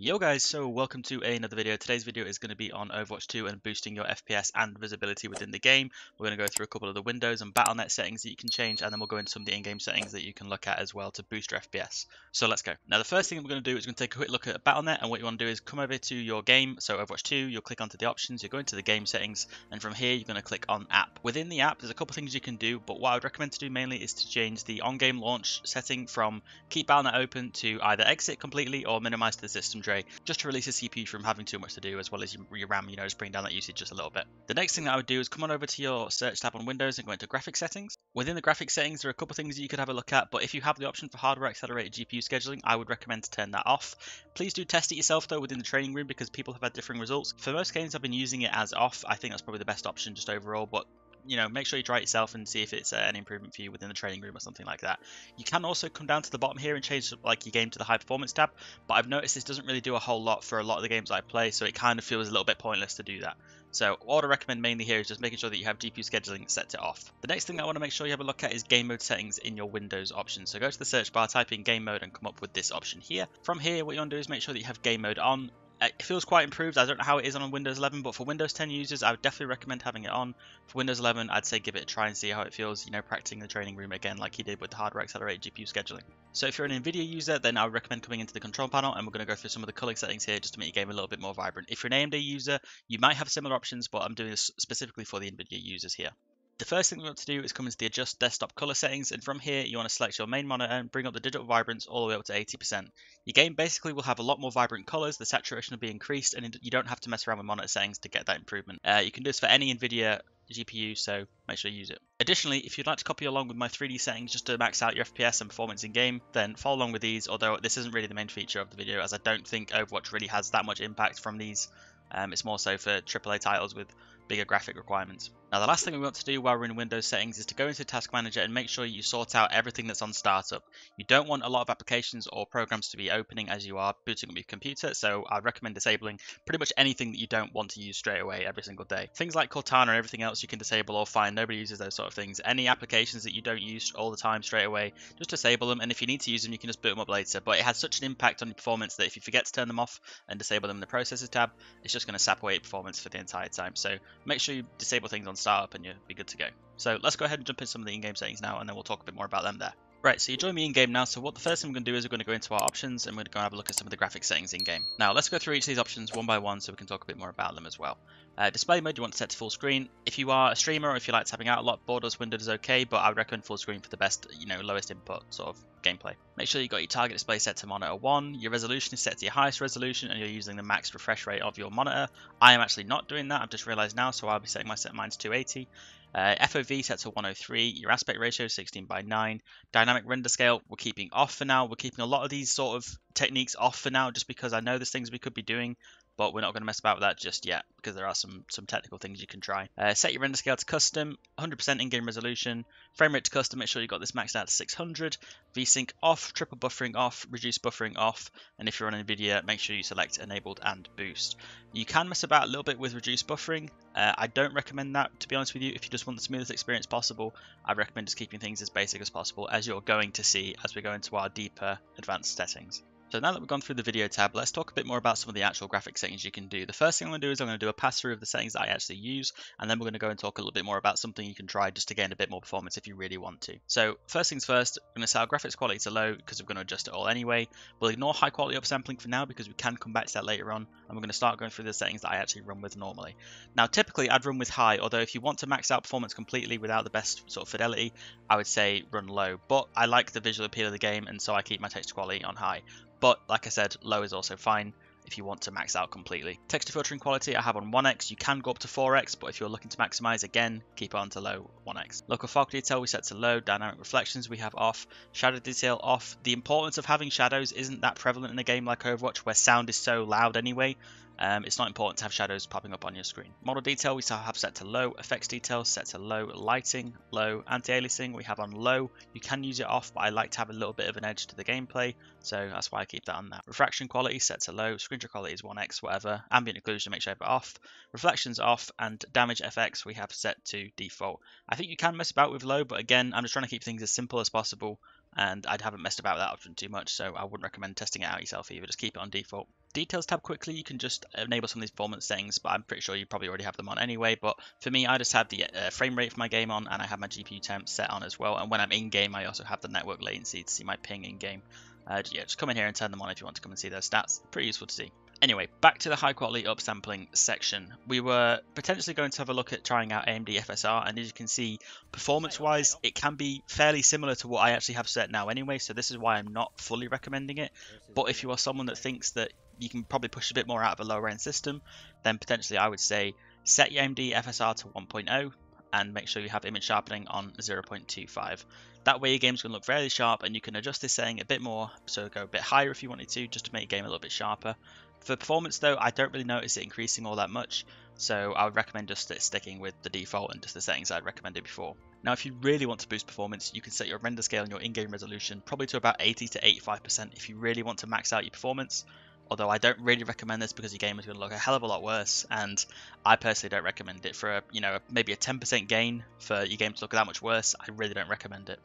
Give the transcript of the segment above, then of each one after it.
Yo guys, so welcome to another video. Today's video is going to be on Overwatch 2 and boosting your FPS and visibility within the game. We're going to go through a couple of the windows and Battle.net settings that you can change and then we'll go into some of the in-game settings that you can look at as well to boost your FPS. So let's go. Now the first thing we're going to do is going to take a quick look at Battle.net and what you want to do is come over to your game, so Overwatch 2, you'll click onto the options, you'll go into the game settings and from here you're going to click on app. Within the app there's a couple of things you can do but what I would recommend to do mainly is to change the on-game launch setting from keep Battle.net open to either exit completely or minimize the system just to release the CPU from having too much to do, as well as your RAM, you know, just bring down that usage just a little bit. The next thing that I would do is come on over to your search tab on Windows and go into graphic settings. Within the graphic settings, there are a couple of things that you could have a look at, but if you have the option for hardware accelerated GPU scheduling, I would recommend to turn that off. Please do test it yourself though within the training room because people have had differing results. For most games, I've been using it as off. I think that's probably the best option just overall, but you know, make sure you try it yourself and see if it's uh, an improvement for you within the training room or something like that. You can also come down to the bottom here and change like your game to the high performance tab, but I've noticed this doesn't really do a whole lot for a lot of the games I play, so it kind of feels a little bit pointless to do that. So what I recommend mainly here is just making sure that you have GPU scheduling set to off. The next thing I want to make sure you have a look at is game mode settings in your Windows options. So go to the search bar, type in game mode and come up with this option here. From here, what you want to do is make sure that you have game mode on. It feels quite improved. I don't know how it is on Windows 11, but for Windows 10 users, I would definitely recommend having it on. For Windows 11, I'd say give it a try and see how it feels, you know, practicing the training room again like you did with the hardware accelerated GPU scheduling. So if you're an NVIDIA user, then I would recommend coming into the control panel and we're going to go through some of the color settings here just to make your game a little bit more vibrant. If you're an AMD user, you might have similar options, but I'm doing this specifically for the NVIDIA users here. The first thing we want to do is come into the adjust desktop color settings and from here you want to select your main monitor and bring up the digital vibrance all the way up to 80%. Your game basically will have a lot more vibrant colors, the saturation will be increased and you don't have to mess around with monitor settings to get that improvement. Uh, you can do this for any NVIDIA GPU, so make sure you use it. Additionally, if you'd like to copy along with my 3D settings just to max out your FPS and performance in game, then follow along with these, although this isn't really the main feature of the video as I don't think Overwatch really has that much impact from these. Um, it's more so for AAA titles with bigger graphic requirements. Now the last thing we want to do while we're in Windows settings is to go into Task Manager and make sure you sort out everything that's on startup. You don't want a lot of applications or programs to be opening as you are booting up your computer, so I'd recommend disabling pretty much anything that you don't want to use straight away every single day. Things like Cortana and everything else you can disable or fine, nobody uses those sort of things. Any applications that you don't use all the time straight away, just disable them, and if you need to use them, you can just boot them up later. But it has such an impact on your performance that if you forget to turn them off and disable them in the Processes tab, it's just going to sap away your performance for the entire time. So make sure you disable things on startup and you'll be good to go. So let's go ahead and jump in some of the in-game settings now and then we'll talk a bit more about them there. Right, so you join me in-game now, so what the first thing we're going to do is we're going to go into our options and we're going to go and have a look at some of the graphic settings in-game. Now, let's go through each of these options one by one so we can talk a bit more about them as well. Uh, display mode, you want to set to full screen. If you are a streamer or if you like tapping out a lot, borders window is okay, but I would recommend full screen for the best, you know, lowest input sort of gameplay. Make sure you got your target display set to monitor 1, your resolution is set to your highest resolution, and you're using the max refresh rate of your monitor. I am actually not doing that, I've just realised now, so I'll be setting my set mine to 280. Uh, FOV set to 103, your aspect ratio 16 by 9, dynamic render scale we're keeping off for now. We're keeping a lot of these sort of techniques off for now just because I know there's things we could be doing but we're not going to mess about with that just yet because there are some some technical things you can try. Uh, set your render scale to custom, 100% in-game resolution, frame rate to custom, make sure you got this maxed out to 600, VSync off, triple buffering off, reduce buffering off, and if you're on NVIDIA, make sure you select enabled and boost. You can mess about a little bit with reduced buffering. Uh, I don't recommend that, to be honest with you. If you just want the smoothest experience possible, I recommend just keeping things as basic as possible, as you're going to see as we go into our deeper advanced settings. So now that we've gone through the video tab, let's talk a bit more about some of the actual graphic settings you can do. The first thing I'm going to do is I'm going to do a pass through of the settings that I actually use, and then we're going to go and talk a little bit more about something you can try just to gain a bit more performance if you really want to. So first things first, we're going to set our graphics quality to low because we're going to adjust it all anyway. We'll ignore high quality upsampling for now because we can come back to that later on, and we're going to start going through the settings that I actually run with normally. Now typically I'd run with high, although if you want to max out performance completely without the best sort of fidelity, I would say run low. But I like the visual appeal of the game, and so I keep my texture quality on high. But like I said, low is also fine if you want to max out completely. Texture filtering quality I have on 1x, you can go up to 4x, but if you're looking to maximize again, keep on to low 1x. Local fog detail we set to low, dynamic reflections we have off, shadow detail off. The importance of having shadows isn't that prevalent in a game like Overwatch where sound is so loud anyway, um, it's not important to have shadows popping up on your screen. Model detail we have set to low, effects detail set to low, lighting low, anti-aliasing we have on low. You can use it off, but I like to have a little bit of an edge to the gameplay, so that's why I keep that on there. Refraction quality set to low, screenshot quality is 1x, whatever. Ambient occlusion make sure I have it off. Reflections off, and damage FX we have set to default. I think you can mess about with low, but again, I'm just trying to keep things as simple as possible and I haven't messed about with that option too much, so I wouldn't recommend testing it out yourself either. Just keep it on default. Details tab quickly, you can just enable some of these performance settings, but I'm pretty sure you probably already have them on anyway. But for me, I just have the uh, frame rate for my game on, and I have my GPU temp set on as well. And when I'm in game, I also have the network latency to see my ping in game. Uh, yeah, just come in here and turn them on if you want to come and see those stats. Pretty useful to see. Anyway, back to the high quality upsampling section. We were potentially going to have a look at trying out AMD FSR, and as you can see, performance wise, it can be fairly similar to what I actually have set now anyway, so this is why I'm not fully recommending it. But if you are someone that thinks that you can probably push a bit more out of a lower end system, then potentially I would say set your AMD FSR to 1.0 and make sure you have image sharpening on 0.25. That way your game's going to look fairly sharp and you can adjust this setting a bit more, so go a bit higher if you wanted to, just to make your game a little bit sharper. For performance though, I don't really notice it increasing all that much, so I would recommend just sticking with the default and just the settings I'd recommended before. Now if you really want to boost performance, you can set your render scale and your in-game resolution probably to about 80 to 85% if you really want to max out your performance. Although I don't really recommend this because your game is going to look a hell of a lot worse, and I personally don't recommend it for a, you know maybe a 10% gain for your game to look that much worse. I really don't recommend it.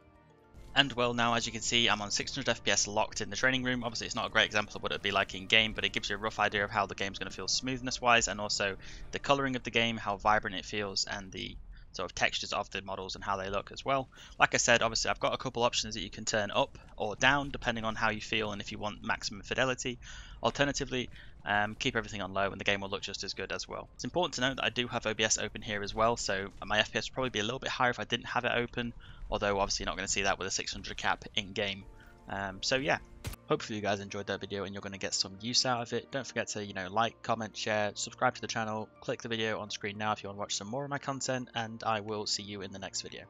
And well now as you can see I'm on 600 FPS locked in the training room. Obviously it's not a great example of what it would be like in game but it gives you a rough idea of how the game's going to feel smoothness wise and also the colouring of the game, how vibrant it feels and the sort of textures of the models and how they look as well. Like I said, obviously I've got a couple options that you can turn up or down depending on how you feel and if you want maximum fidelity. Alternatively, um, keep everything on low and the game will look just as good as well. It's important to note that I do have OBS open here as well, so my FPS would probably be a little bit higher if I didn't have it open, although obviously you're not going to see that with a 600 cap in-game. Um, so yeah, hopefully you guys enjoyed that video and you're going to get some use out of it. Don't forget to, you know, like, comment, share, subscribe to the channel, click the video on screen now if you want to watch some more of my content, and I will see you in the next video.